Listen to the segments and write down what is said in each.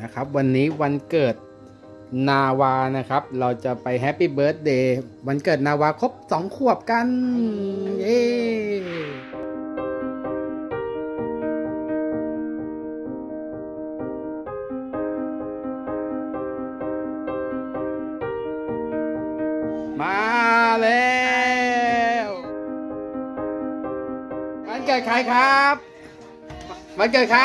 นะครับ วันนี้วันเกิดนาวานะครับ เราจะไปแฮปปี้เบิร์ a เดย์วันเกิดนาวาครบ2ขวบกัน เย้มาแล้ววันเกิดใครครับวันเกิดใคร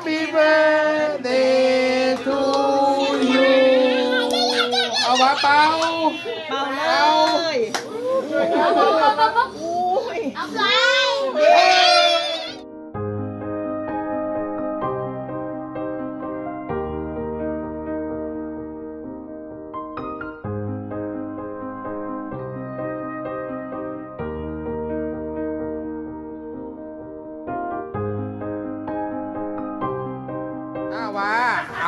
ปปี้เบิร์ดเดย์ทูยูเอาวะเป่าเป่าเลย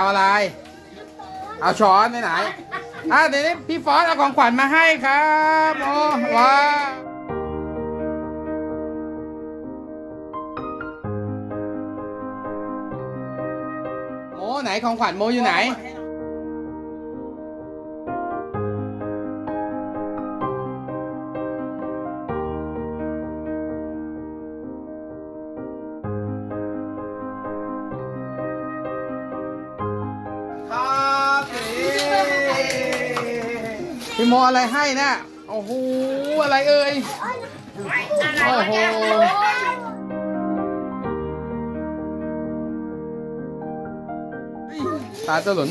เอาอะไร เอาช้อนไหนไหนอะเดี๋ยวนี้พี่ฟอสเอาของขวัญมาให้ครับโอ้ว้าโมไหนของขวัญโมอยู่ไหน พี่โมอะไรให้นะโอ้โหอะไรเอ่ยโอ้โหตาตะหลุน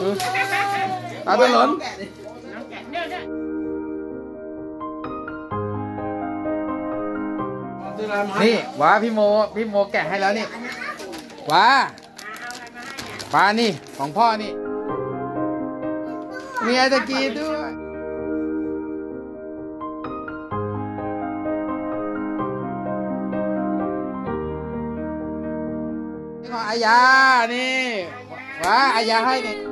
เออตาตะหลุนนี่ว้าพี่โมพี่โมแกะให้แล้วนี่ว้าปลานี่ของพ่อนี่ มีไอตะกีด้วยนี่ของอายานี่ว้าอายาให้นี่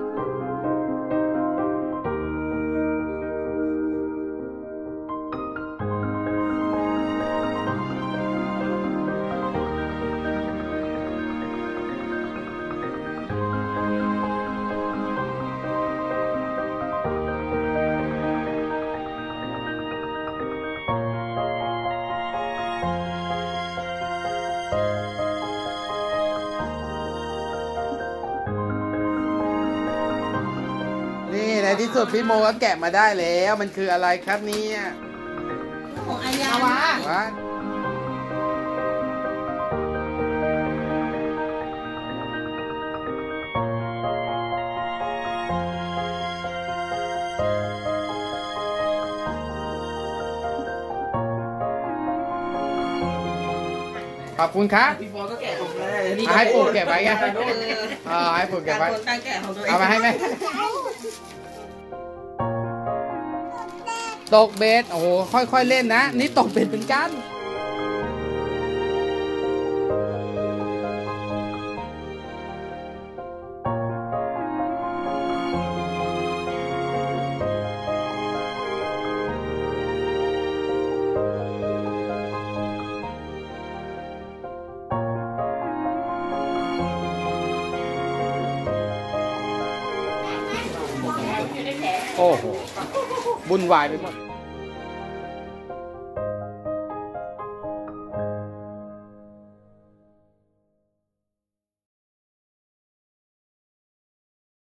นี่ในที่สุดพี่โมก็แกะมาได้แล้ว มันคืออะไรครับเนี่ยของอายาว้า ขอบคุณครับพี่บอลก็แกะผมเลยอะให้ปู่เก็บไว้ไงอ่าให้ผมเก็บไว้การแกะของตัวเองเอามาให้ไหมตกเบ็ดโอ้โหค่อยๆเล่นนะ นี่ตกเบ็ดเป็นกัน โอ้โหบุญวายไปหมด